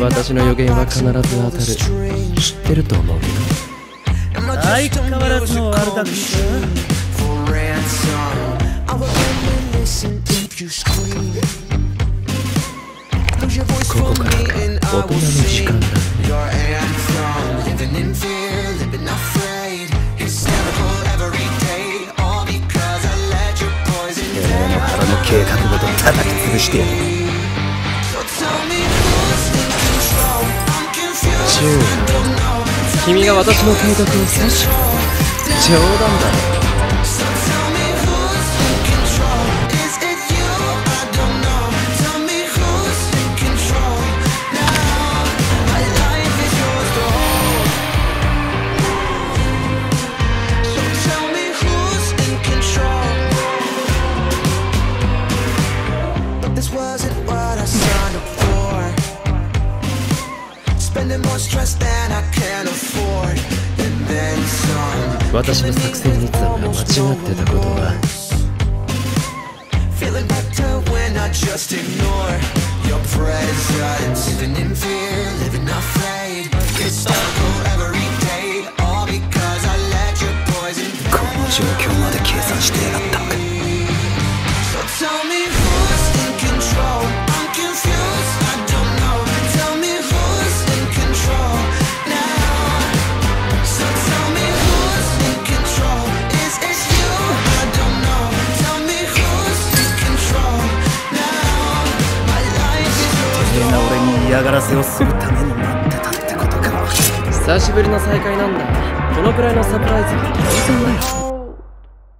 私の予言は必ず当たる知ってると思うけど相変わらずの悪巧みさここからが大人の時間だ俺の腹の計画ごと叩き潰してやる君が私の計画を阻止冗談だ。ろ私の作戦立案が間違ってたことは Feeling better when I just ignore your presence. Living in fear, living afraid. It's struggle every day, all because I let your poison この状況まで計算してやがった 嫌がらせをするために待ってたってことか。久しぶりの再会なんだ。このくらいのサプライズは。当然だよ